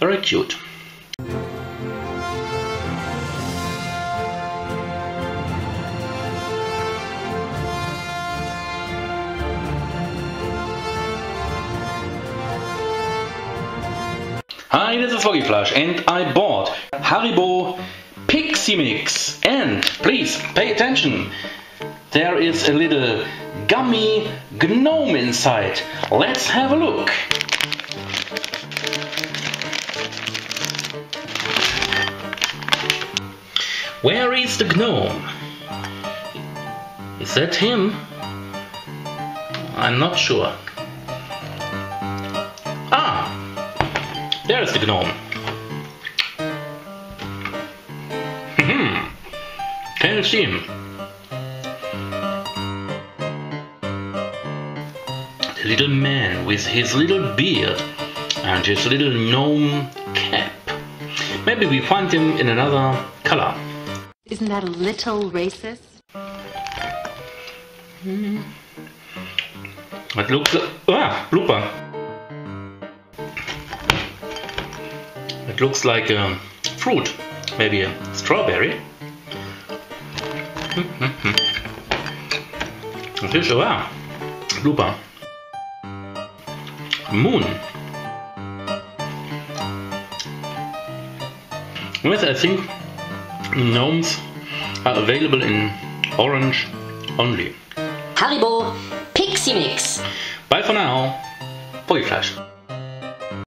Very cute. Hi, this is Woggy Flush, and I bought Haribo Piximix and please pay attention there is a little gummy gnome inside. Let's have a look. Where is the gnome? Is that him? I'm not sure. Ah! There's the gnome. Hmm. Can you see him? The little man with his little beard and his little gnome cap. Maybe we find him in another color. Isn't that a little racist? It looks ah blooper. It looks like a fruit, maybe a strawberry. Fish, ah, blooper. Moon. Yes, I think gnomes are available in orange only. Haribo Piximix. Bye for now. Boy Flash.